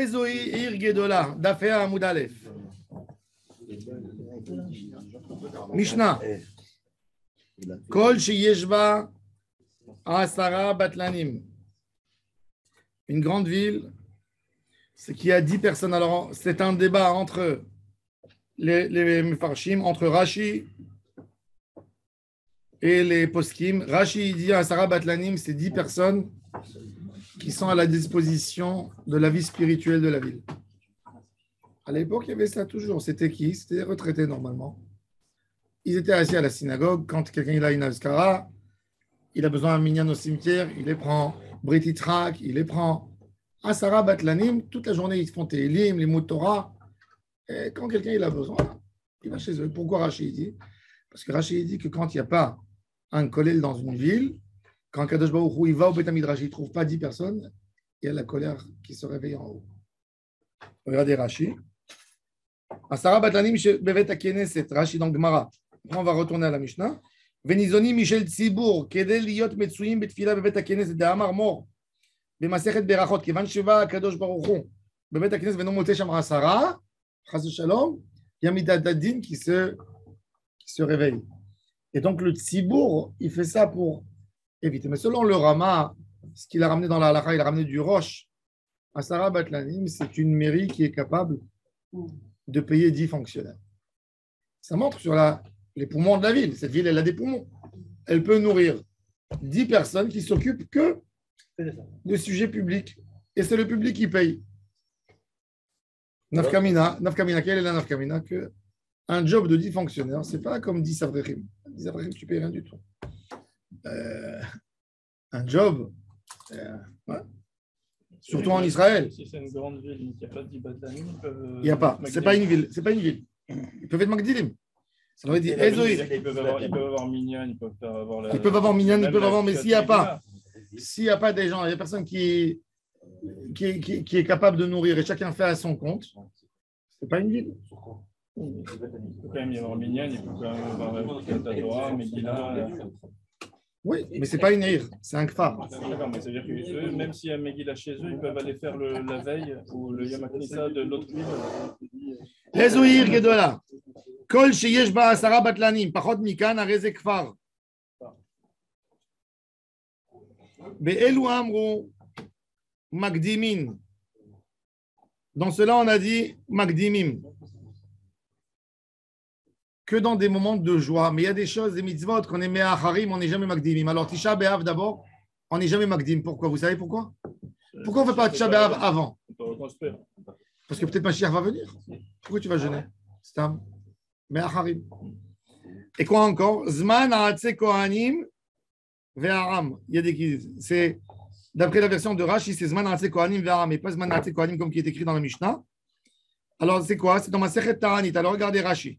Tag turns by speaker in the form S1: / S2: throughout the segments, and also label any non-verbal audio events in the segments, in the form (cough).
S1: Ezoï Ir Gedola, Dafea Amoud Aleph. Mishnah. Kol Sheyeshba Asara Batlanim. Une grande ville, c'est qui a 10 personnes. Alors, c'est un débat entre les, les entre Rashi et les Poskim. Rashi dit Asara Batlanim, c'est 10 personnes qui sont à la disposition de la vie spirituelle de la ville. À l'époque, il y avait ça toujours. C'était qui? C'était les retraités normalement. Ils étaient assis à la synagogue. Quand quelqu'un a une askara, il a besoin d'un minyan au cimetière, il les prend. Brititrak, il les prend. Asara Batlanim, toute la journée, ils font Télim, les Torah. Et quand quelqu'un il a besoin, il va chez eux. Pourquoi Rachid dit? Parce que Rachid dit que quand il n'y a pas un kollel dans une ville, quand Kadosh Baruch il va au Beth Midrash, il ne trouve pas dix personnes, il y a la colère qui se réveille en haut. Regardez Rashi. Asara Batlanim Bevet Akeneset, Rashi dans Gemara. On va retourner à la Mishnah. Venizoni Michel Tzibour, Kedel Liot Metsuim Betfila Bevet Akeneset, de Amar Mor, Bemasechet Berachot, Kevan Sheva Kadosh Baruch Hu, Bevet Akeneset, Venom Mote Asara, Chaz Shalom, il y a Midadadin qui se, qui se réveille. Et donc le Tzibour, il fait ça pour Mais selon le Rama, ce qu'il a ramené dans la halakha, il a ramené du roche. À Sarah Batlanim, c'est une mairie qui est capable de payer 10 fonctionnaires. Ça montre sur les poumons de la ville. Cette ville, elle a des poumons. Elle peut nourrir 10 personnes qui s'occupent que de sujets publics. Et c'est le public qui paye. Nafkamina, Nafkamina, quelle est la Nafkamina que un job de 10 fonctionnaires, c'est pas comme 10 avrahim. 10 avrahim, tu payes rien du tout. Euh, un job, euh, ouais. surtout en Israël.
S2: Si c'est une grande ville, il n'y a pas de peuvent.
S1: Il n'y a pas. C'est pas une ville. C'est pas une ville. Ils peuvent être Magdilim. Ça veut dire
S2: Ils peuvent avoir, Minyan, ils peuvent avoir. La,
S1: Ils peuvent avoir Minyan, ils peuvent avoir, mais s'il n'y a pas, s'il n'y a pas des gens, il y a personne qui, qui, qui, qui est capable de nourrir et chacun fait à son compte, c'est pas une ville.
S2: Il peut quand même y avoir Minyan, il peut quand même avoir Katadora, Megillah.
S1: Oui, mais c'est pas une île, c'est un kfar.
S2: D'accord, mais ça veut dire que eux, même s'il y a Megillah chez eux, ils peuvent aller faire le, la veille ou le Yom HaKnissa de l'autre ville.
S1: איזו עיר גדולה? כל שיש בה עשרה בטלנים, פחות מכאן, הרי זה כפר. באלו אמרו מקדימין. Dans cela, on a dit Magdimim. Que dans des moments de joie. Mais il y a des choses, des mitzvot, qu'on est Me'acharim, on n'est jamais Magdimim. Alors, Tisha B'Av d'abord, on n'est jamais Magdim. Pourquoi? Vous savez pourquoi? Pourquoi on ne fait pas Tisha B'Av avant? Parce que peut-être Mashiach va venir. Pourquoi tu vas jeûner? C'est un Me'acharim. Et quoi encore? Zman Ha'atse Kohanim Ve'aram. Il y a des qui. C'est d'après la version de Rashi, c'est Zman Ha'atse Kohanim Ve'aram, et pas Zman Ha'atse Kohanim comme qui est écrit dans la Mishnah. Alors, c'est quoi? C'est dans ma Sechet Taranit. Alors, regardez Rashi.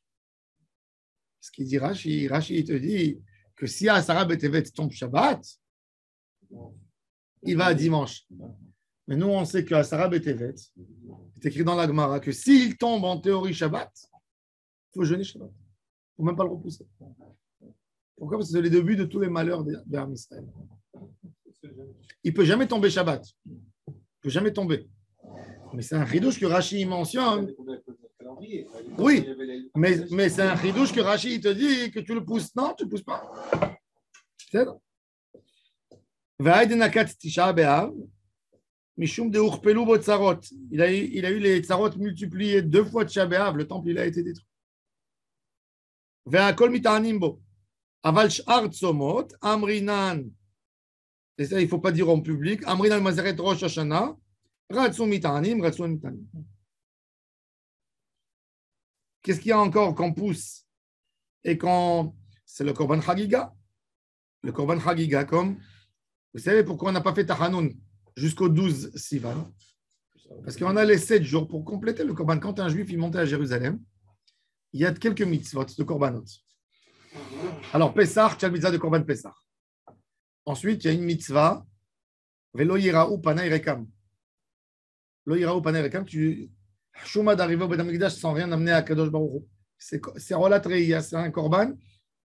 S1: Ce qu'il dit Rashi, Rashi il te dit que si Asara Betevet tombe Shabbat, il va à dimanche. Mais nous, on sait que Asara Betevet, c'est écrit dans la Gemara, que s'il tombe en théorie Shabbat, il faut jeûner Shabbat. Il ne faut même pas le repousser. Pourquoi? Parce que c'est le début de tous les malheurs d'Arm Israël. Il ne peut jamais tomber Shabbat. Il ne peut jamais tomber. Mais c'est un ridouche que Rashi mentionne. Oui, mais, mais c'est un chidouche que Rachid te dit que tu le pousses. Non, tu ne pousses pas. C'est il a, eu, il a eu les tsarot multipliés deux fois de Béav, le temple il a été détruit. Il ne faut pas dire en public, Amrinan Mazeret Rosh Hashanah, Ratsu Mitanim, Ratsu Qu'est-ce qu'il y a encore qu'on pousse et qu'on. C'est le Korban Chagiga. Le Korban Chagiga, comme. Vous savez pourquoi on n'a pas fait Tachanoun jusqu'au 12 Sivan? Parce qu'on a les sept jours pour compléter le Corban. Quand un juif il montait à Jérusalem, il y a quelques mitzvot de Corbanot. Alors, Pessah, tu de Corban Pessah. Ensuite, il y a une mitzvah, Velo yira'u panay rekam. Lo yira'u rekam, tu. Shuma d'arriver au Bedamikdash sans rien amener à Kadosh Baruch. C'est Rolat Reïa, c'est un Corban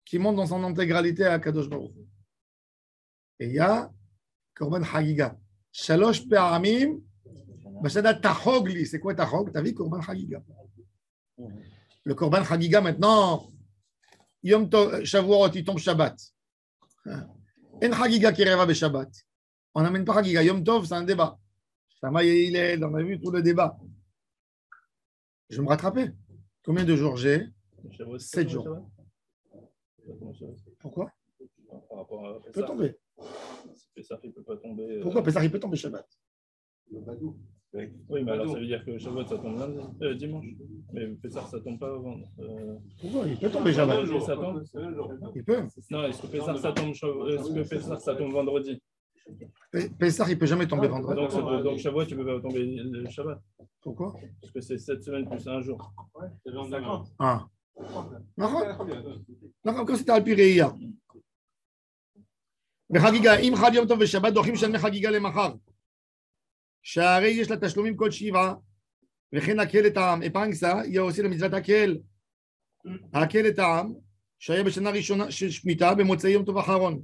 S1: qui monte dans son intégralité à Kadosh Baruch. Et il y a Corban Hagiga. Shalosh Pe'amim, Bashada Tahogli. C'est quoi Tahog? T'as vu Corban Hagiga? Le Corban Hagiga maintenant, Yom Tov, Shavuot, il tombe Shabbat. En Hagiga qui rêve Shabbat. On n'amène pas Hagiga. Yom Tov, c'est un débat. Shama on a vu tout le débat. Je vais me rattraper. Combien de jours j'ai?
S2: Shavuot, c'est
S1: Sept
S2: pas
S1: jours.
S2: Shabbat Shabbat.
S1: Pourquoi?
S2: Par rapport à
S1: Il peut tomber.
S2: Pessah, il peut pas tomber. euh,
S1: Pourquoi Pessah, il peut tomber Shabbat?
S2: Oui, mais alors ça veut dire que Shavuot, ça tombe lundi, euh, dimanche. Mais Pessah, ça tombe pas avant. Euh...
S1: Pourquoi? Il peut tomber Shabbat. Il peut.
S2: Non, est-ce que Pessah, ça tombe, est-ce que Pessah, ça tombe vendredi?
S1: Pessah, il peut jamais tomber vendredi.
S2: Donc, ça peut- donc Shavuot, tu peux pas tomber le Shabbat.
S1: Pourquoi
S2: Parce que c'est 7 semaines plus un jour.
S1: Ah. נכון, נכון, כמו שאתה על פי ראייה. בחגיגה, אם חל יום טוב ושבת, דוחים שנה חגיגה למחר. שהרי יש לה תשלומים כל שבעה, וכן הקהל את העם. אפנגסה, יהיה עושה למצוות הקהל. הקהל את העם, שהיה בשנה ראשונה של שמיטה, במוצאי יום טוב האחרון.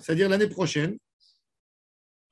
S1: C'est-à-dire l'année prochaine,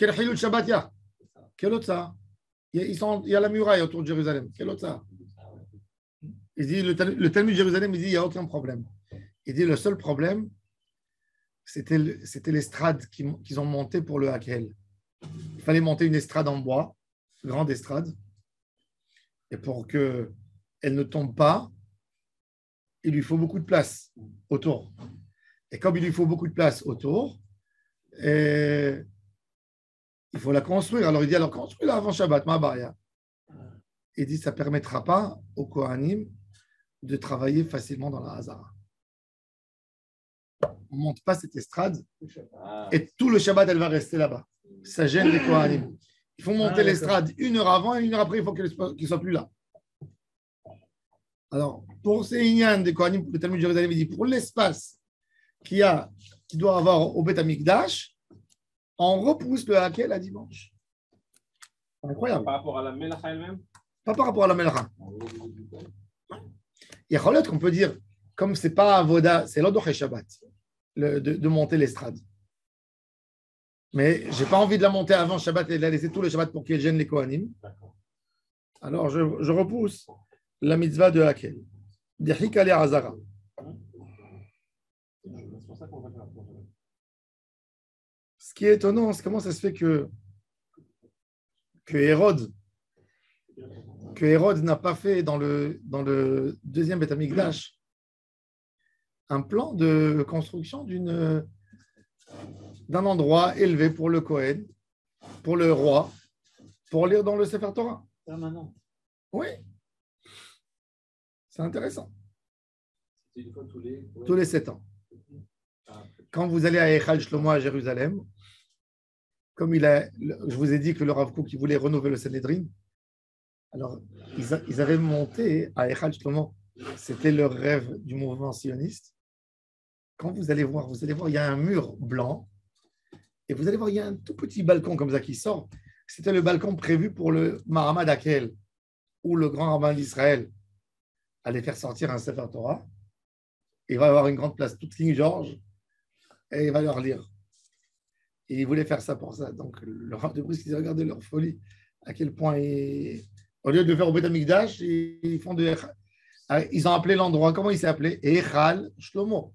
S1: Quel chilul Shabbat il y a Quel autre ça? Il y, a, la muraille autour de Jérusalem. Quel autre ça? Il dit, le, le Talmud de Jérusalem, il dit, il n'y a aucun problème. Il dit, le seul problème, c'était le- c'était l'estrade qu'ils ont montée pour le Hakel. Il fallait monter une estrade en bois, grande estrade. Et pour qu'elle ne tombe pas, il lui faut beaucoup de place autour. Et comme il lui faut beaucoup de place autour, il faut la construire. Alors il dit, alors construis-la avant Shabbat, ma baria. Il dit, ça ne permettra pas au Kohanim de travailler facilement dans la Hazara. On ne monte pas cette estrade et tout le Shabbat, elle va rester là-bas. Ça gêne les Kohanim. Il faut monter
S2: Ah,
S1: l'estrade une heure avant et une heure après, il faut qu'elle soit- qu'il ne soit plus là. Alors, pour ces Inyan des Kohanim, le Talmud de Jérusalem il dit pour l'espace qu'il y a, qui doit avoir au Beth Amikdash, on repousse le Hakel à dimanche. Incroyable.
S3: Par rapport à la Melacha elle-même?
S1: Pas par rapport à la Melcha. Il y a qu'on peut dire, comme c'est pas Avoda, c'est l'Odoche Shabbat, le- de, de monter l'estrade. Mais j'ai pas envie de la monter avant Shabbat et de la laisser tout le Shabbat pour qu'elle gêne les Kohanim. Alors je, je repousse la mitzvah de Hakel. Ale Hazara.
S3: C'est pour ça qu'on va faire la
S1: Ce qui est étonnant, c'est comment ça se fait que, que Hérode, que Hérode n'a pas fait dans le, dans le deuxième Beth Amikdash un plan de construction d'une, d'un endroit élevé pour le Kohen, pour le roi, pour lire dans le Sefer Torah.
S3: Permanent.
S1: Oui. C'est intéressant.
S3: Une fois tous les.
S1: Sept ans. Quand vous allez à Echal Shlomo à Jérusalem, comme il a, je vous ai dit que le Rav Kook, voulait renouveler le Sanhedrin, alors ils, avaient monté à Echal Shlomo, c'était leur rêve du mouvement sioniste. Quand vous allez voir, vous allez voir, il y a un mur blanc, et vous allez voir, il y a un tout petit balcon comme ça qui sort. C'était le balcon prévu pour le Mahamad Akel, où le grand rabbin d'Israël allait faire sortir un Sefer Torah. Il va avoir une grande place, toute King George, et il va leur lire. Et ils voulaient faire ça pour ça. Donc, le Rav de Brisk, ils regardaient leur folie, à quel point, au lieu de le faire au Beth Amikdash, ils font de. Ah, Ils ont appelé l'endroit, comment il s'est appelé? Echal Shlomo,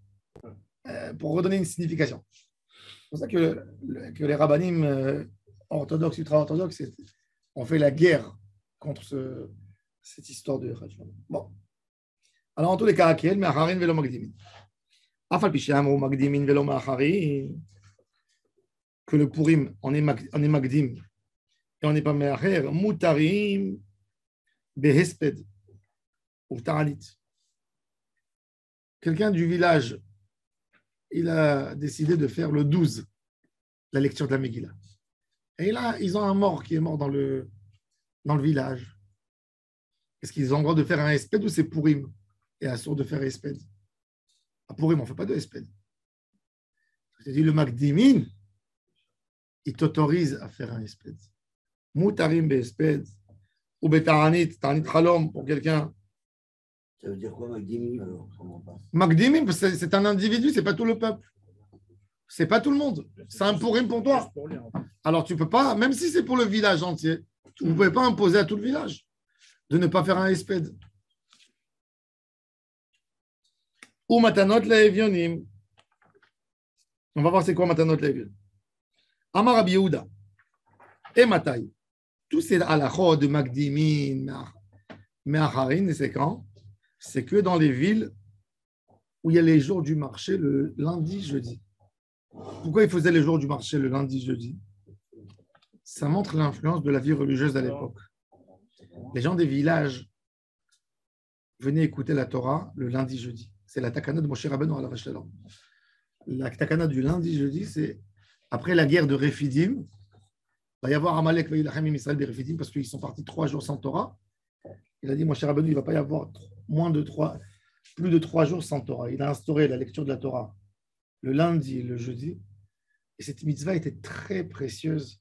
S1: euh, pour redonner une signification. C'est pour ça que, le- que les rabbinim euh, orthodoxe, ultra-orthodoxe, c'est- on fait la guerre contre ce- cette histoire de Hajj. Bon. Alors, en tous les cas, mais Acharin velo Magdimin. Afal Magdimin velo que le Purim, on est, Magdim et on n'est pas Meacher, Mutarim Behesped ou Ta'alit. Quelqu'un du village, il a décidé de faire le 12, la lecture de la Megillah. Et là, ils ont un mort qui est mort dans le, village. Est-ce qu'ils ont le droit de faire un espède ou c'est Purim? Et assourd de faire espède À Purim, on ne fait pas de espède. Je dis, le Magdimin, il t'autorise à faire un espède. Moutarim espède ou betaranit, taranit chalom pour quelqu'un.
S4: Ça veut dire quoi, Magdimi alors.
S1: Magdimin, c'est un individu, c'est pas tout le peuple. C'est pas tout le monde. C'est un Purim pour toi. Alors tu peux pas, même si c'est pour le village entier, vous ne pouvez pas imposer à tout le village de ne pas faire un espède. Ou matanot le'evionim. On va voir c'est quoi matanot le'evionim. Amar Rabbi Yehuda. Et Matai. Tous ces halachot de Magdimin, Meacharin, c'est quand? C'est que dans les villes où il y a les jours du marché le lundi, jeudi. Pourquoi ils faisaient les jours du marché le lundi, jeudi? Ça montre l'influence de la vie religieuse à l'époque. Les gens des villages venaient écouter la Torah le lundi, jeudi. C'est la takana de Moshe Rabbeinu à la. La takana du lundi, jeudi, c'est après la guerre de Rephidim. Il va y avoir Amalek va Ilachem Israël des Rephidim parce qu'ils sont partis trois jours sans Torah. Il a dit, Moshe Rabbeinu, il ne va pas y avoir moins de trois, plus de trois jours sans Torah. Il a instauré la lecture de la Torah le lundi et le jeudi. Et cette mitzvah était très précieuse,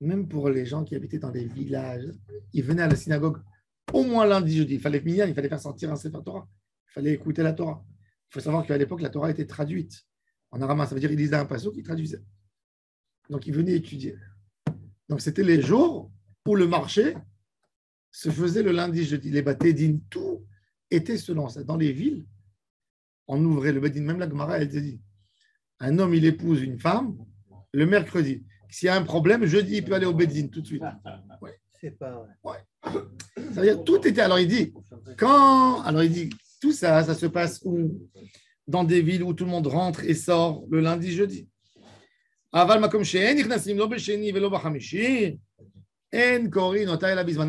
S1: même pour les gens qui habitaient dans des villages. Ils venaient à la synagogue au moins lundi, jeudi. Il fallait il fallait faire sortir un Sefer Torah. Il fallait écouter la Torah. Il faut savoir qu'à l'époque, la Torah était traduite en arabe. Ça veut dire qu'ils lisaient un passage qui traduisait. Donc, ils venaient étudier. Donc, c'était les jours où le marché se faisait le lundi, jeudi. Les bâtés tout était selon ça. Dans les villes, on ouvrait le Bedin, même la Gemara, elle te dit un homme, il épouse une femme le mercredi. S'il y a un problème, jeudi, il peut aller au Bedin tout de suite.
S5: C'est pas vrai.
S1: Ça veut dire, tout était. Alors, il dit quand. Alors, il dit tout ça, ça se passe où? Dans des villes où tout le monde rentre et sort le lundi, jeudi.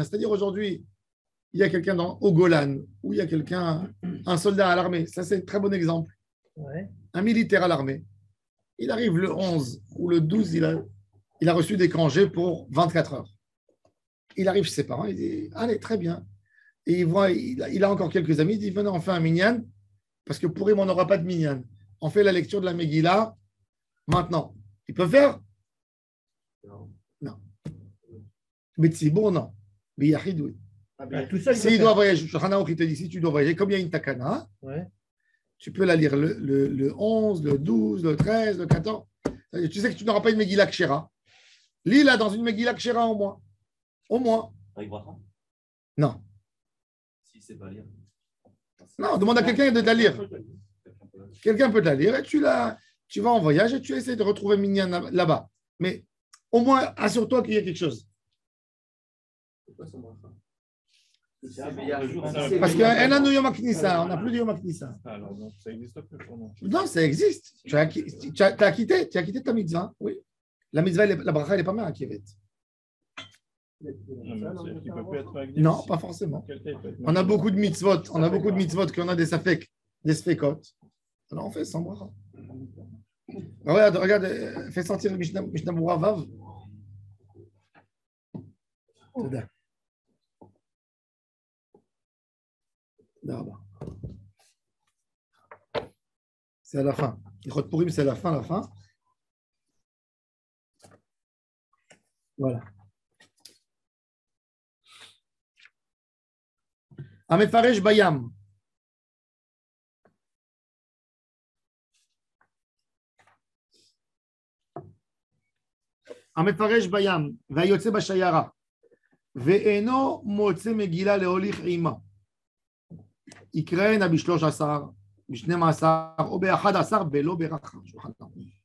S1: C'est-à-dire aujourd'hui, il y a quelqu'un dans au Golan, ou il y a quelqu'un, un soldat à l'armée. Ça, c'est un très bon exemple.
S5: Ouais.
S1: Un militaire à l'armée. Il arrive le 11 ou le 12, il a, il a reçu des congés pour 24 heures. Il arrive chez ses parents, il dit Allez, très bien. Et il voit, il a, il a encore quelques amis, il dit Venez, on fait un minyan, parce que pour lui, on n'aura pas de minyan. On fait la lecture de la Megillah maintenant. Il peut faire? Non. Mais Tzibour, non. Mais Yahid, oui.
S5: Ah, tout ça, il
S1: S'il doit voyager, il te dit si tu dois voyager, comme il y a une takana,
S5: Ouais.
S1: tu peux la lire le, le, le 11, le 12, le 13, le 14. C'est-à-dire, Tu sais que tu n'auras pas une Megillah Kshera. Lis-la dans une Megillah Kshera au moins. Au moins.
S4: Avec Bracha
S1: Non.
S4: Si c'est pas lire.
S1: Non, demande à quelqu'un de la lire. Quelqu'un peut la lire et tu, la, tu vas en voyage et tu essaies de retrouver Minyan là- là-bas. Mais au moins, assure-toi qu'il y a quelque chose. Parce qu'un an Yom on n'a plus de Yom
S2: donc, ça n'existe pour.
S1: Non, ça existe. Tu as, as- tu as quitté, ta mitzvah. Oui. La mitzvah, la bracha, elle n'est pas mal à Kivet.
S2: Non, mais c'est-à-dire qu'il peut plus être Magdim.
S1: Non, pas forcément. On a beaucoup de mitzvot, on a beaucoup de mitzvot qu'on a des safek, des sfekot. Alors on fait sans bracha. Regarde, regarde, fais sortir le Mishnah Mouravav. C'est à la fin. Ichot Purim, c'est à la fin, la fin. Voilà. המפרש בים. המפרש בים, והיוצא בשיירה, ואינו מוצא מגילה להוליך עימה. יקראנה בשלוש עשר, בשנים עשר, או באחד עשר, בלא ברכה. שולחן ערוך.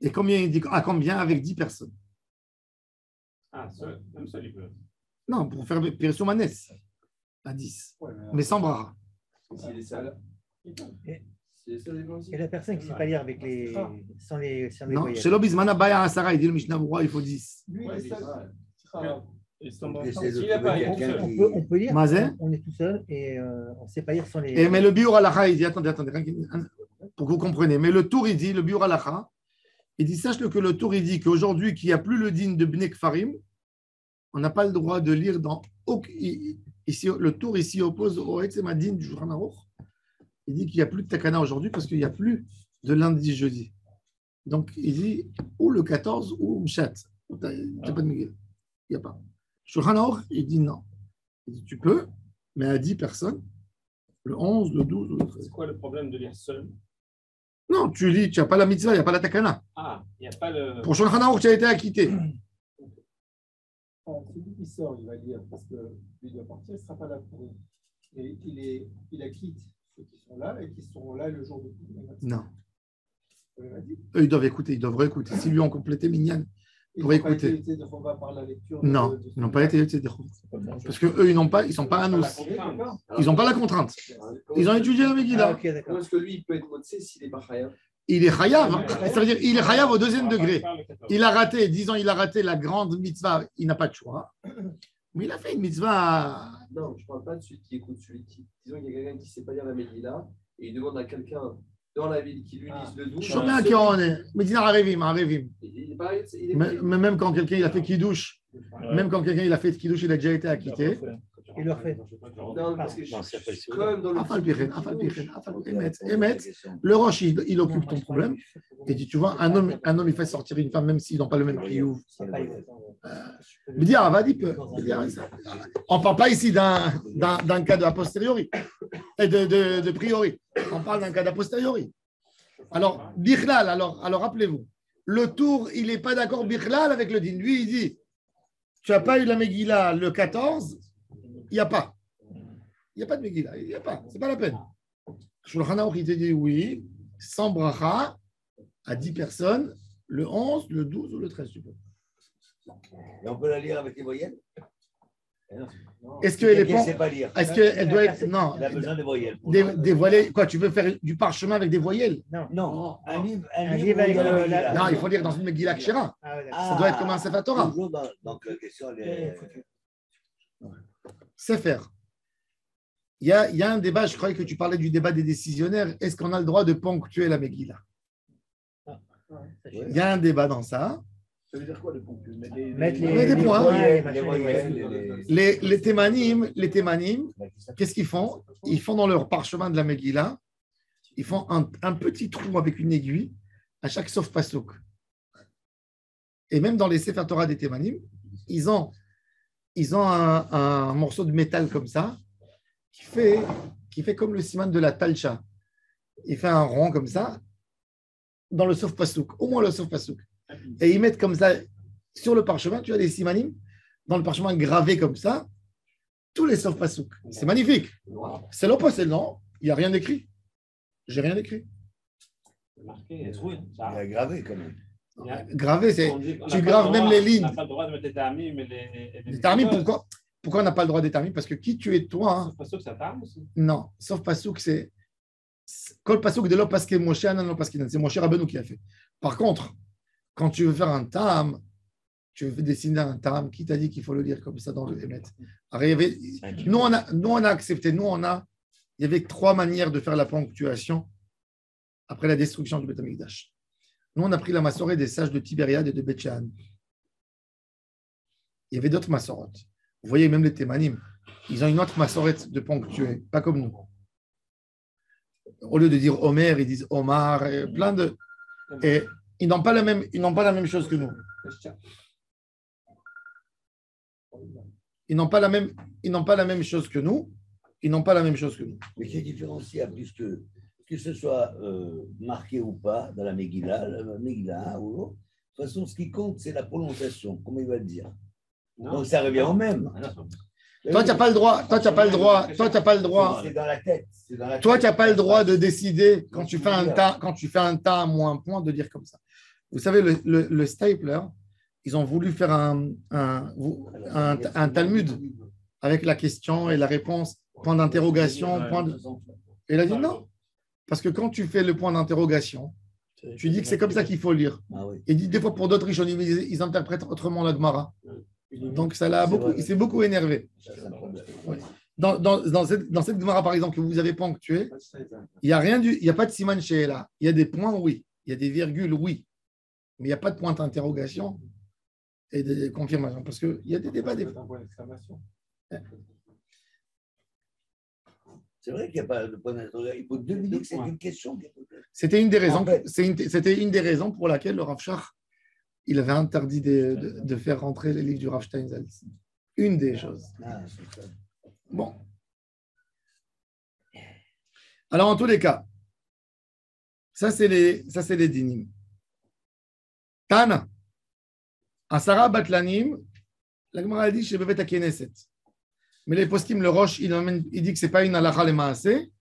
S1: Et combien il dit À combien Avec 10 personnes.
S2: Ah, seul, même seul, il peut.
S1: Non, pour faire Pirsou Manès. À 10.
S3: Ouais, mais
S1: Mais sans bras.
S3: S'il est sale.
S2: Il peut.
S5: Et la personne qui ne sait pas lire avec les, sans les, sans les
S1: Non, chez l'Obismana Baya à Sarah, il dit le Mishnah Broua, il faut 10.
S3: Lui,
S2: Ouais,
S3: il est
S2: il est
S3: sale.
S2: sale. Et c'est en
S4: Essaie de
S2: S'il a pas,
S4: trouver
S2: il est
S4: quelqu'un
S2: seul.
S5: On peut, on peut lire, on est tout seul et euh, on ne sait pas lire sans les.
S1: Et, mais le Biur Alacha, il dit attendez, attendez, pour que vous compreniez. Mais le tour, il dit, le Biur Alacha, il dit sache-le que le tour, il dit qu'aujourd'hui, qu'il n'y a plus le digne de Bnek Farim, on n'a pas le droit de lire dans. Ici, le tour ici oppose au Etzemadin du Aruch. Il dit qu'il n'y a plus de Takana aujourd'hui parce qu'il n'y a plus de lundi, jeudi. Donc, il dit ou le 14 ou Mshat. Il n'y a pas de Miguel. Il n'y a pas. Il dit non. Il dit tu peux, mais à 10 personnes, le 11, le 12 ou le 13.
S2: C'est quoi le problème de lire seul?
S1: Non, tu lis, tu n'as pas la mitzvah, il n'y a pas la takana.
S2: Ah, il n'y a pas le.
S1: Pour Shulchan Aruch, tu as été acquitté.
S6: Quand celui qui sort, il va lire parce que lui doit partir, il ne sera pas là pour eux. Et il, est, il acquitte ceux qui sont là et qui seront là le jour de
S1: Non. Eux, ils doivent écouter, ils doivent réécouter. Si lui ont complété
S6: Ils
S1: Pour
S6: n'ont pas
S1: écouter.
S6: été de Chova par la lecture. de-
S1: non,
S6: de-
S1: ils n'ont pas été Yotzei Dechov. Parce qu'eux, ils n'ont pas, ils sont pas à nous. Ils n'ont pas la contrainte. Ils ont étudié la
S5: Ah,
S1: Megillah.
S5: ok,
S3: Comment
S5: d'accord.
S3: est-ce que lui, il peut être motsé s'il est pas chayav
S1: Il est chayav. C'est-à-dire, il est chayav au deuxième
S2: va
S1: degré.
S2: pas le 14.
S1: Il a raté, disons, il a raté la grande mitzvah, il n'a pas de choix. Mais il a fait une mitzvah.
S3: Non, je ne parle pas de celui qui écoute, celui qui. Disons qu'il y a quelqu'un qui ne sait pas lire la Megillah et il demande à quelqu'un dans la ville qui lui lise le doux.
S1: Mais mais même quand quelqu'un il a fait Kiddush,
S2: Ouais.
S1: même quand quelqu'un il a fait Kiddush, il a déjà été acquitté.
S5: Il le refait.
S3: Non, parce que
S7: Non, c'est pas sûr.
S3: comme dans le.
S1: Afal Pichen, Afal Pichen, Afal Emet, Emet. Le Roche, il, il occupe ton problème. Et dit, tu vois, un homme, un homme, il fait sortir une femme, même s'ils n'ont pas le même piyou.
S5: C'est.
S1: Me dire, ça. On ne parle pas ici d'un cas de posteriori, et de, de, de priori. On parle d'un cas d'a posteriori. Alors, Bichlal, alors, alors rappelez-vous, le tour, il n'est pas d'accord Bichlal avec le din. Lui, il dit, tu n'as pas eu la Megillah le 14, il n'y a pas. Il n'y a pas de Megillah, il n'y a pas, ce n'est pas la peine. Shulchan il te dit oui, sans bracha, à 10 personnes, le 11, le 12 ou le 13, tu peux.
S4: Et on peut la lire avec les voyelles
S1: Est-ce qu'elle est
S4: Quelqu'un
S1: pas.
S4: ne sait pas lire.
S1: Est-ce qu'elle doit être. Non,
S4: Il a besoin de voyelles.
S1: des, des voilées. Quoi, tu veux faire du parchemin avec des voyelles
S5: Non.
S4: Non, un livre, un
S5: Un
S4: livre
S5: avec
S4: Megillah.
S5: la-
S1: Non, il faut lire dans une Megillah Kshira.
S5: Ah, d'accord.
S4: Ah,
S1: Ça doit être comme un Sefer Torah.
S4: Toujours dans, donc, la question, elle est...
S1: Sefer. Il y, a, il y a un débat, je croyais que tu parlais du débat des décisionnaires. Est-ce qu'on a le droit de ponctuer la Megillah? Il y a un débat dans ça.
S3: Ça veut dire quoi le ponctuel
S5: Mettre les, les
S1: points.
S4: Les
S5: les
S4: les-
S1: Les, les témanim, les témanim, qu'est-ce qu'ils font? Ils font dans leur parchemin de la Megillah, ils font un, un petit trou avec une aiguille à chaque sauf pasouk. Et même dans les Sefer Torah des témanim, ils ont, ils ont un, un morceau de métal comme ça qui fait, qui fait comme le siman de la talcha. Il fait un rond comme ça dans le sauf pasouk, au moins le sauf pasouk. Et ils mettent comme ça sur le parchemin, tu as des simanim dans le parchemin gravé comme ça, tous les sauf pasouk. C'est magnifique. C'est l'opposé, non Il n'y a rien d'écrit. J'ai rien écrit.
S7: Marqué, oui,
S4: Il
S7: ça.
S4: a gravé quand même.
S7: Y a-
S1: Gravé, c'est. tu graves même
S7: droit-
S1: les lignes.
S7: On n'a pas le droit de mettre des tamis, mais les. les-
S1: Les pourquoi Pourquoi on n'a pas le droit des tarmis Parce que qui tu es toi hein?
S7: C'est pas sûr que ça tarme aussi.
S1: Non, sauf pasouk, c'est. Kol pasouk de l'eau parce que Moshe, non, non, parce que c'est Moshe Rabbeinu qui a fait. Par contre, quand tu veux faire un tam, tu veux dessiner un tam, qui t'a dit qu'il faut le lire comme ça dans le Hémet nous, on a, nous, on a accepté, nous, on a. Il y avait trois manières de faire la ponctuation après la destruction du Beth Amikdash. Nous, on a pris la massorée des sages de Tibériade et de Betchan. Il y avait d'autres massorotes. Vous voyez, même les Témanim, ils ont une autre massorette de ponctuer, pas comme nous. Au lieu de dire Omer, ils disent Omar, et plein de. Et ils n'ont pas la même, ils n'ont pas la même chose que nous. Ils n'ont pas la même, ils n'ont pas la même chose que nous. Ils n'ont pas la même chose que nous.
S4: Mais qui est différenciable, puisque que ce soit euh, marqué ou pas dans la Megillah, la Megillah ou l'autre, de toute façon, ce qui compte, c'est la prononciation, comment il va le dire? Donc ça revient au même.
S1: Toi, tu n'as pas le droit. Toi, tu n'as pas le droit. Toi, tu n'as pas le droit.
S4: C'est dans la tête. c'est dans la
S1: Toi, tu n'as pas le droit de décider quand tu fais un tas, quand tu fais un tas moins un point, de dire comme ça. Vous savez, le, le- le stapler, ils ont voulu faire un, un, un, un Talmud avec la question et la réponse, point d'interrogation, point de... Et il a dit non. Parce que quand tu fais le point d'interrogation, tu dis que c'est comme ça qu'il faut lire.
S4: Ah.
S1: Et dit des fois pour d'autres riches, ils, interprètent autrement la Gemara. Donc ça l'a beaucoup, il s'est beaucoup énervé. Dans, dans, dans cette, dans cette Gemara, par exemple, que vous avez ponctué, il n'y a rien du, il y a pas de siman chez là. Il y a des points, oui. Il y a des virgules, oui. Mais il n'y a pas de point d'interrogation et de confirmation. Parce qu'il y a des débats. Des...
S4: C'est vrai qu'il n'y a pas de point d'interrogation. Il faut deviner que c'est une question.
S1: C'était une des raisons.
S4: En fait.
S1: C'était une des raisons pour laquelle le Rav Shach, il avait interdit de, de- de faire rentrer les livres du Rav Steinsaltz. Une des choses.
S4: Ah.
S1: Bon. Alors, en tous les cas, ça, c'est les, ça, c'est les dinim. Tana. Asara Batlanim, la Gemara dit chez Bevet Knesset. Mais les poskim, le Roche, il, il dit que ce n'est pas une halakha le maaseh.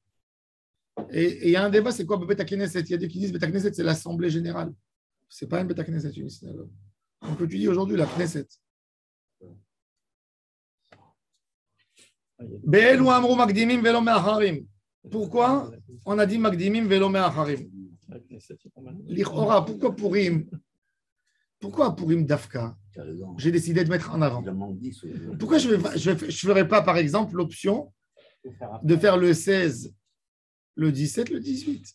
S1: Et il y a un débat, c'est quoi Bevet Knesset Il y a des qui disent Bevet Knesset, c'est l'Assemblée générale. Ce n'est pas une Bevet Knesset, une synagogue. Donc, tu dis aujourd'hui la Knesset. Pourquoi on a dit makdimim velo me'acharim? Pourquoi Purim Pourquoi Dafka
S4: Tu as raison.
S1: J'ai décidé de mettre en avant.
S4: Il en manque 10. oui.
S1: Pourquoi je ne je, je ferais pas, par exemple, l'option de faire le 16, le 17, le 18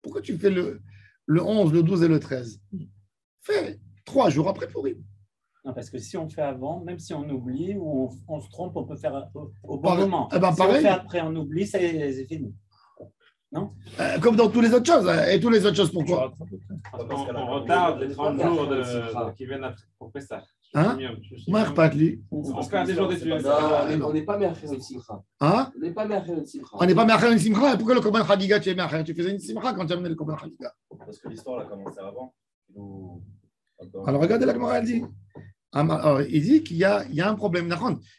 S1: Pourquoi tu fais le, le 11, le 12 et le 13 Fais trois jours après Purim.
S7: Non, parce que si on fait avant, même si on oublie ou on, on se trompe, on peut faire au, au bon moment.
S1: Eh ben,
S7: si
S1: pareil.
S7: on fait après, on oublie, c'est c'est fini.
S1: Euh, comme dans toutes les autres choses. hein. Et toutes les autres choses, pourquoi
S7: Parce qu'on on retarde les 30 jours de, qui viennent après, pour Pessah.
S1: Hein Marc Patli.
S7: On se perd des jours d'études.
S3: Non, on est- on n'est pas meilleur une simcha.
S1: Hein
S3: On n'est pas meilleur une simcha.
S1: On n'est pas Me'acher une simcha. Pourquoi le Korban Chagiga, tu es Me'acher Tu faisais une simcha quand tu as amené le Korban Chagiga.
S8: Parce que l'histoire elle a commencé avant.
S1: Alors regardez la Gemara, elle dit. Alors, il dit qu'il y a, il y a un problème.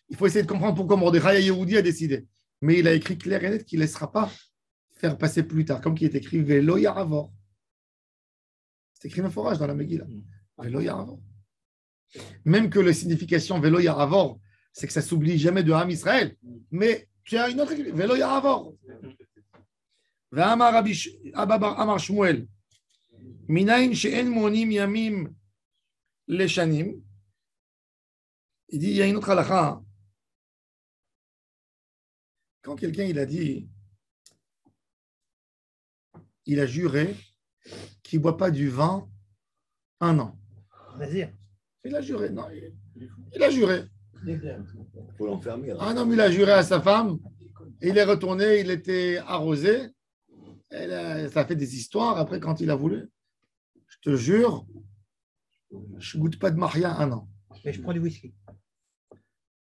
S1: Il faut essayer de comprendre pourquoi Mordechai Yehudi a décidé. Mais il a écrit clair et net qu'il ne laissera pas faire passer plus tard, comme qui est écrit Velo Yaravor. C'est écrit un forage dans la Megillah. Velo Yaravor. Même que la signification Velo Yaravor, c'est que ça s'oublie jamais de Ham Israël. Mais tu as une autre Velo Yaravor. Sh- Abba- Amar Shmuel. Minayin she'en monim yamim leshanim. Il dit, il y a une autre halakha. Quand quelqu'un il a dit, il a juré qu'il ne boit pas du vin un an.
S5: Nazir.
S1: Il a juré, non, il, il a juré.
S4: Il faut l'enfermer.
S1: Un homme, il a juré à sa femme, il est retourné, il était arrosé. Elle a- ça a fait des histoires. Après, quand il a voulu, je te jure, je ne goûte pas de Maria un an.
S5: Mais je prends du whisky.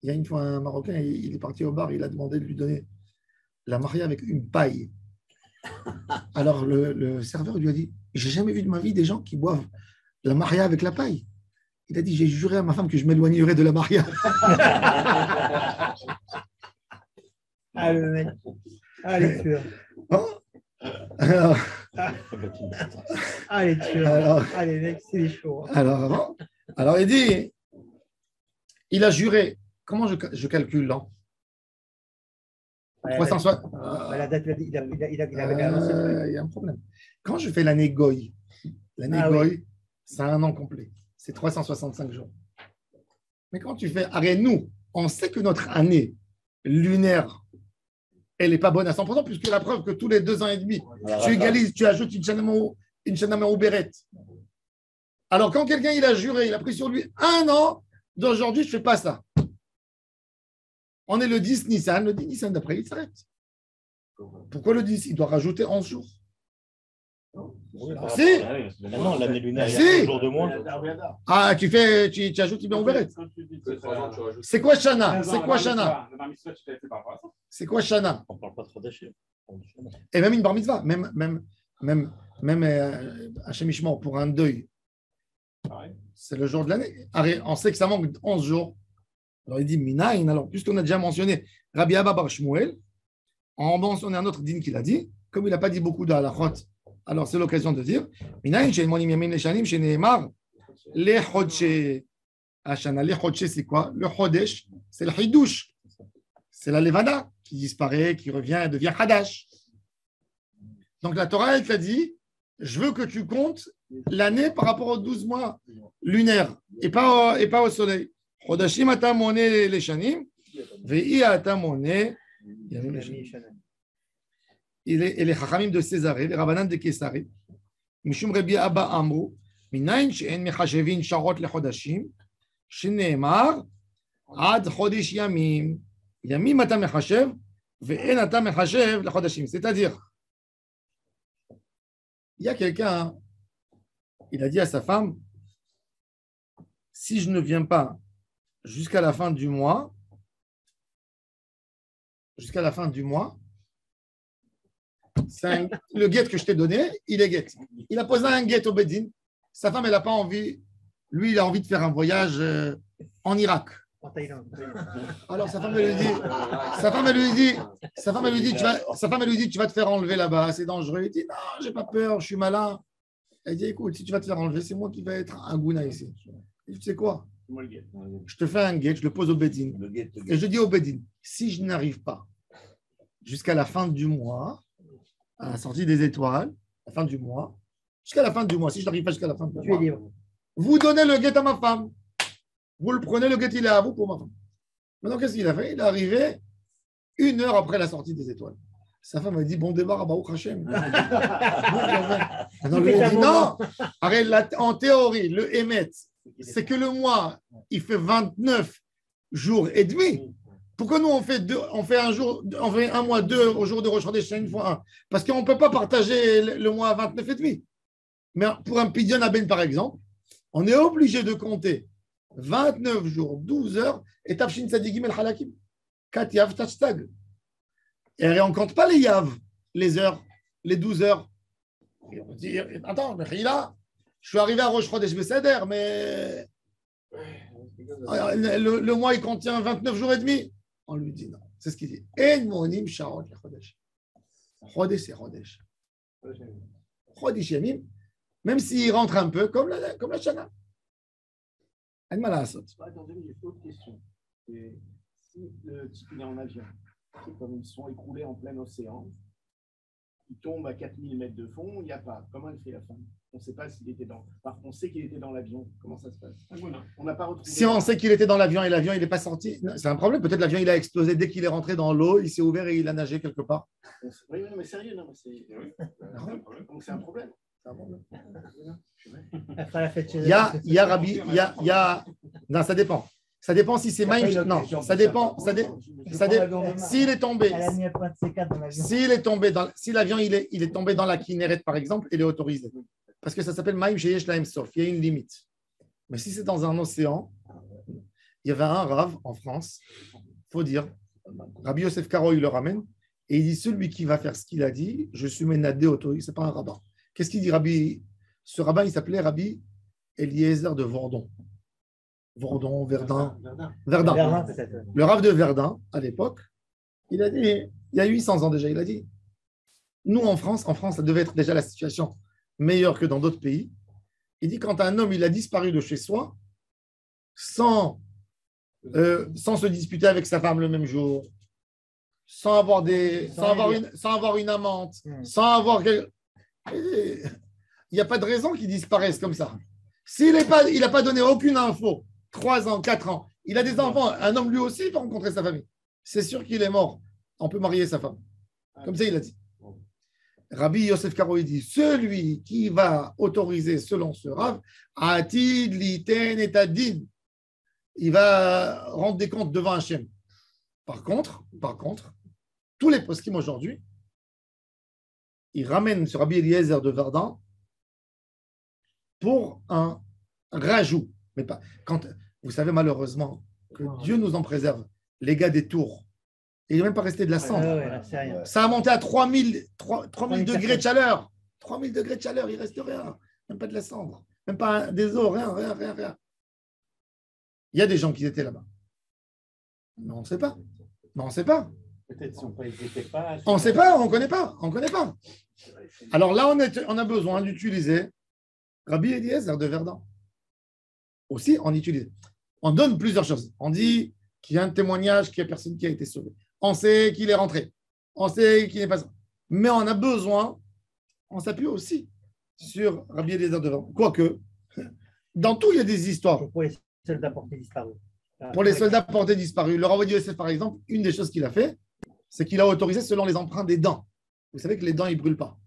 S1: Il y a une fois un Marocain, il il est parti au bar, il a demandé de lui donner la Maria avec une paille. Alors le, le serveur lui a dit J'ai jamais vu de ma vie des gens qui boivent la Maria avec la paille. Il a dit J'ai juré à ma femme que je m'éloignerais de la Maria. (laughs)
S5: Ah, le mec. Ah, les tueurs.
S1: Alors,
S5: Ah, les tueurs.
S1: alors,
S5: Ah, les mecs, c'est hein.
S1: alors, alors, il dit Il a juré. Comment je, je calcule l'an 360.
S5: ouais, La date, il, a, il, il, avait annoncé.
S1: Euh, Il y a un problème. Quand je fais l'année Goy, l'année
S5: Ah oui.
S1: Goy, c'est un an complet. C'est 365 jours. Mais quand tu fais, arrête nous, on sait que notre année lunaire, elle n'est pas bonne à 100%, puisque la preuve que tous les deux ans et demi,
S4: Alors,
S1: tu égalises, tu ajoutes une Shana Mou- une Beret. Alors quand quelqu'un il a juré, il a pris sur lui un an, d'aujourd'hui, je ne fais pas ça. On est le 10 Nissan, le 10 Nissan d'après, il s'arrête. Pourquoi le 10 Il doit rajouter 11 jours. Si.
S9: Non, l'année lunaire, il y
S1: Si.
S9: a un jour de moins.
S1: Ah, tu fais, tu, tu ajoutes Ibn Beret. C'est quoi Shana C'est quoi Shana C'est quoi Shana
S9: On ne parle pas trop d'Hachem.
S1: Et même une bar mitzvah, même, même, même, même euh, Hachem pour un deuil, c'est le jour de l'année. On sait que ça manque 11 jours. Alors il dit Minaïn. Alors, puisqu'on a déjà mentionné Rabbi Abba Bar Shmuel, on mentionne un autre din qu'il a dit, comme il n'a pas dit beaucoup de halachot Alors, c'est l'occasion de dire Minayin she'en monim yamin leshanim she'ne'emar le chodche Hashana. Le chodche, c'est quoi? Le chodesh, c'est le hidouche. C'est la levada qui disparaît, qui revient et devient hadash. Donc, la Torah, elle t'a dit Je veux que tu comptes l'année par rapport aux 12 mois lunaires et pas au soleil. Chodashim ata mone leshanim, ve'i ata mone yamim leshanim. Et les, et les Chachamim de Césarée, les Rabbanan de Késarée, Mishum Rabbi Abba Amru, Minayin she'en mechashevin sharot lechodashim, שנאמר עד חודש ימים, ימים אתה מחשב ואין אתה מחשב לחודשים. C'est-à-dire, il y a quelqu'un, il a dit à sa femme, si je ne viens pas jusqu'à la fin du mois, jusqu'à la fin du mois, un- le guet que je t'ai donné, il est guet. Il a posé un guet au Bedin. Sa femme, elle n'a pas envie. Lui, il a envie de faire un voyage euh, en Irak. Alors sa femme, elle lui dit, sa femme, elle lui dit, sa femme, elle lui dit, tu vas, sa femme, elle lui dit, tu vas te faire enlever là-bas, c'est dangereux. Il dit, non, j'ai pas peur, je suis malin. Elle dit, écoute, si tu vas te faire enlever, c'est moi qui vais être un gouna ici. Il dit, tu sais quoi? Je te fais un guet, je le pose au Bedin. Et je dis au Bedin, si je n'arrive pas jusqu'à la fin du mois, à la sortie des étoiles, la fin du mois, jusqu'à la fin du mois, si je n'arrive pas jusqu'à la fin du mois, vous donnez le guet à ma femme. Vous le prenez, le guet, il est à vous pour ma femme. Maintenant, qu'est-ce qu'il a fait? Il est arrivé une heure après la sortie des étoiles. Sa femme a dit Bon débarras, Baruch Hashem. Maintenant, (laughs) lui, il dit Non Arrête, la- en théorie, le Emet, c'est que le mois, il fait 29 jours et demi. Pourquoi nous, on fait, deux, on fait, un, jour, on fait un mois, deux au jour de Rosh une fois un? Parce qu'on ne peut pas partager le, mois à 29 et demi. Mais pour un Pidyon Aben, par exemple, on est obligé de compter 29 jours, 12 heures, et Tafshin El Halakim. 4 Yav Tashtag. Et on ne compte pas les Yav, les heures, les 12 heures. Et on dit, attends, mais là, je suis arrivé à Rosh Chodesh Beseder, mais le, mois, il contient 29 jours et demi. On lui dit non. C'est ce qu'il dit. En monim sharot le Chodesh. Chodesh, c'est Chodesh. Chodesh Yamim, même s'il rentre un peu, comme la, comme la Shana.
S10: Attendez, j'ai une autre question. Si le type est en avion, c'est comme ils sont écroulés en plein océan, il tombe à 4000 mètres de fond, il n'y a pas. Comment elle fait la femme? On ne sait pas s'il était dans. On sait qu'il était dans l'avion. Comment ça se passe? On n'a pas retrouvé.
S1: Si on sait qu'il était dans l'avion et l'avion il n'est pas sorti, c'est un problème. Peut-être l'avion il a explosé dès qu'il est rentré dans l'eau, il s'est ouvert et il a nagé quelque part.
S10: Oui, oui, non, mais sérieux, non, mais c'est. Donc c'est un problème.
S1: Il y a, il y a Rabbi, il y a, il y a- non, ça dépend. Ça dépend si c'est Maïm. Non, ça dépend. Ça dé- ça dé- S'il est tombé,
S5: Elle a mis un point de C4 dans l'avion.
S1: s'il est tombé dans, si l'avion il est, il est tombé dans la Kinneret par exemple, il est autorisé. Parce que ça s'appelle Maïm Sheyesh Lahem Sof. Il y a une limite. Mais si c'est dans un océan, il y avait un rave en France, faut dire, Rabbi Yosef Karo, il le ramène, et il dit celui qui va faire ce qu'il a dit, je suis ménadé autorisé, c'est pas un rabbin. Qu'est-ce qu'il dit Rabbi? Ce rabbin, il s'appelait Rabbi Eliezer de Vendon. Vendon, Verdun, Verdun.
S5: Berlin, peut-être.
S1: Le rave de Verdun, à l'époque, il a dit, il y a 800 ans déjà, il a dit, nous en France, en France, ça devait être déjà la situation meilleure que dans d'autres pays. Il dit, quand un homme, il a disparu de chez soi, sans, euh, sans se disputer avec sa femme le même jour, sans avoir, des, sans
S5: Sans
S1: avoir, une, sans avoir une amante,
S5: Hmm.
S1: sans avoir... quel- Il n'y a pas de raison qu'il disparaisse comme ça. S'il n'a pas, il a pas donné aucune info, 3 ans, 4 ans, il a des enfants, un homme lui aussi, il peut rencontrer sa famille. C'est sûr qu'il est mort. On peut marier sa femme. Comme ça, il a dit. Rabbi Yosef Karo, dit celui qui va autoriser selon ce Rav, Atid liten et il va rendre des comptes devant Hachem. Par contre, par contre, tous les poskim aujourd'hui, ils ramènent ce Rabbi Eliezer de Verdun pour un rajout. Mais pas, quand, vous savez malheureusement que Dieu nous en préserve, les gars des tours, il n'est même pas resté de la
S5: Ah
S1: cendre.
S5: ouais, là, c'est rien.
S1: Ça a monté à 3000, 3 3000
S5: 3000
S1: degrés de chaleur. 3000 degrés de chaleur, il ne reste rien. Même pas de la cendre. Même pas un- des eaux, rien, rien, rien, rien. Il y a des gens qui étaient là-bas. Mais on ne sait pas. Mais on ne sait pas.
S7: Peut-être si on pas.
S1: On ne sait pas, on ne connaît pas, on ne connaît pas. Alors là, on, est- on a besoin d'utiliser Rabbi Eliezer de Verdun. Aussi, on utilise. On donne plusieurs choses. On dit qu'il y a un témoignage qu'il n'y a personne qui a été sauvé. On sait qu'il est rentré. On sait qu'il n'est pas. Mais on a besoin, on s'appuie aussi sur Rabbi Eliezer de Verdun. Quoique, dans tout, il y a des histoires.
S5: Pour les soldats portés disparus.
S1: Pour les soldats portés disparus, le renvoi du Yosef, par exemple, une des choses qu'il a fait, c'est qu'il a autorisé selon les empreintes des dents. Vous savez que les dents, ils ne brûlent pas.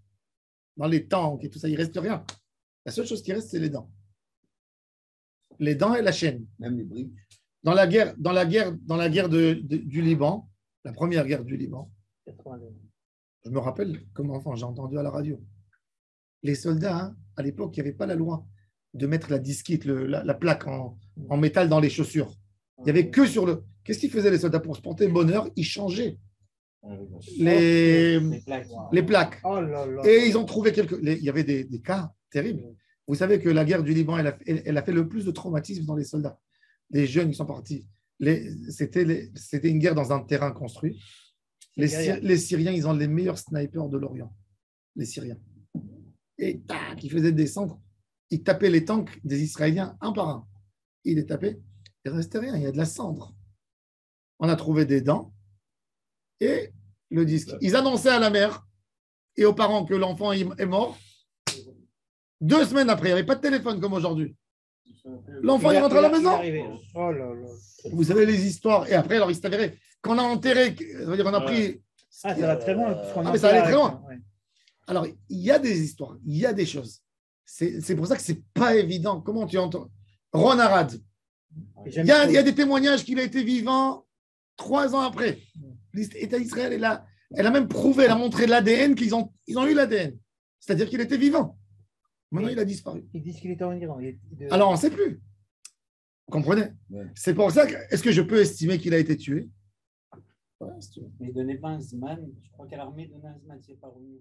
S1: Dans les tanks et tout ça, il ne reste rien. La seule chose qui reste, c'est les dents. Les dents et la chaîne.
S4: Même les briques.
S1: Dans la guerre, dans la guerre, dans la guerre de- de- du Liban, la première guerre du Liban,
S5: 82.
S1: je me rappelle comme enfant, j'ai entendu à la radio. Les soldats, hein, à l'époque, il n'y avait pas la loi de mettre la disquite, le- la, la plaque en, en métal dans les chaussures. Il n'y avait que sur le. Qu'est-ce qu'ils faisaient les soldats pour se porter bonheur? Ils changeaient les,
S7: Les plaques.
S1: les plaques.
S5: Oh là là.
S1: Et ils ont trouvé quelques. les- il y avait des, des cas terribles. Vous savez que la guerre du Liban, elle a, elle, elle a fait le plus de traumatisme dans les soldats. Les jeunes, ils sont partis. C'était une guerre dans un terrain construit. Les,
S5: Syriens.
S1: Syr- les Syriens, ils ont les meilleurs snipers de l'Orient. Les Syriens. Et tac, ils faisaient descendre. Ils tapaient les tanks des Israéliens un par un. Ils les tapaient. Il ne restait rien. Il y a de la cendre. On a trouvé des dents et le disque. Ils annonçaient à la mère et aux parents que l'enfant est mort. Deux semaines après, il n'y avait pas de téléphone comme aujourd'hui. L'enfant, il rentre à la
S5: est
S1: maison.
S5: Oh là là.
S1: Vous savez les histoires. Et après, alors, il s'est avéré qu'on a enterré, ça veut dire qu'on a pris.
S5: Ah, ça va très loin.
S1: Ah, mais ça allait très
S5: avec-
S1: loin.
S5: ouais.
S1: Alors, il y a des histoires, il y a des choses. C'est c'est pour ça que c'est pas évident. Comment tu entends? Ron Arad, y, a, il y a des témoignages qu'il a été vivant trois ans après. L'État d'Israël, elle a, elle a même prouvé, elle a montré l'ADN qu'ils ont, ils ont eu l'ADN. C'est-à-dire qu'il était vivant. Maintenant, il a disparu.
S5: Ils disent qu'il était en Iran. Il est de-
S1: Alors, on ne sait plus. Vous comprenez
S4: Ouais.
S1: C'est pour ça que, est-ce que je peux estimer qu'il a été tué Ouais, si tu veux.
S7: Mais de Nevinzman, je crois qu'à l'armée de Nevinzman, c'est pas revenu.